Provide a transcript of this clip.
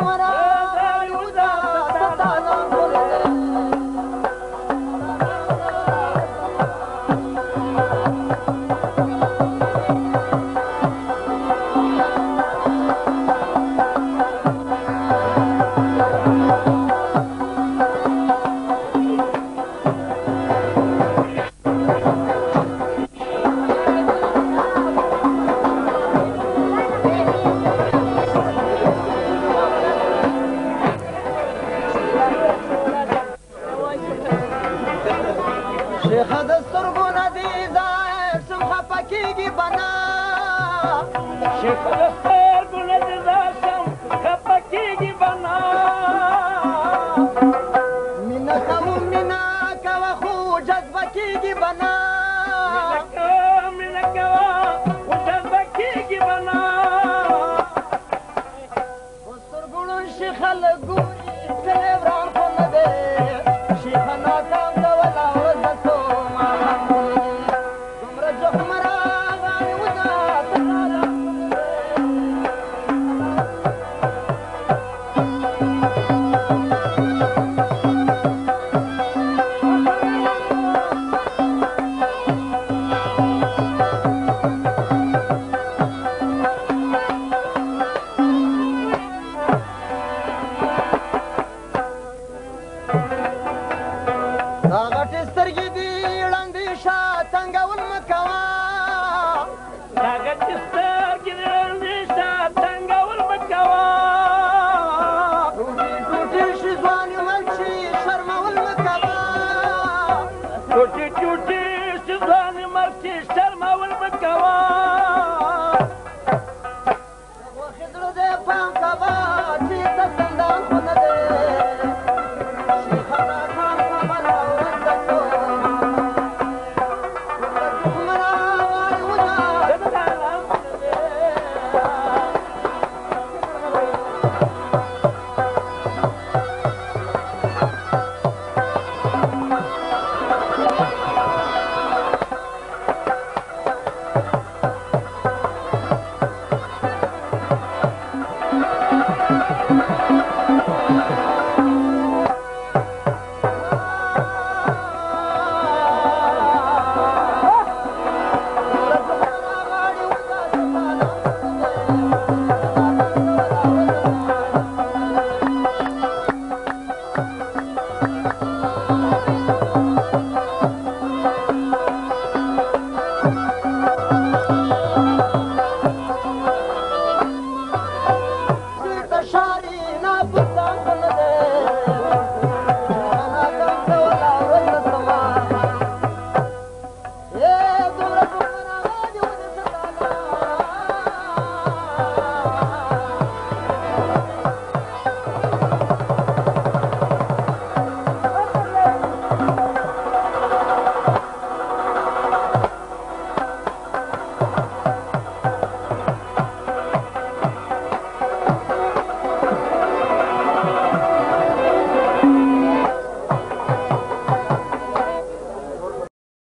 What د سترګو نه دې ځای شم خفه کېږي بنا شیخ 啊，那这。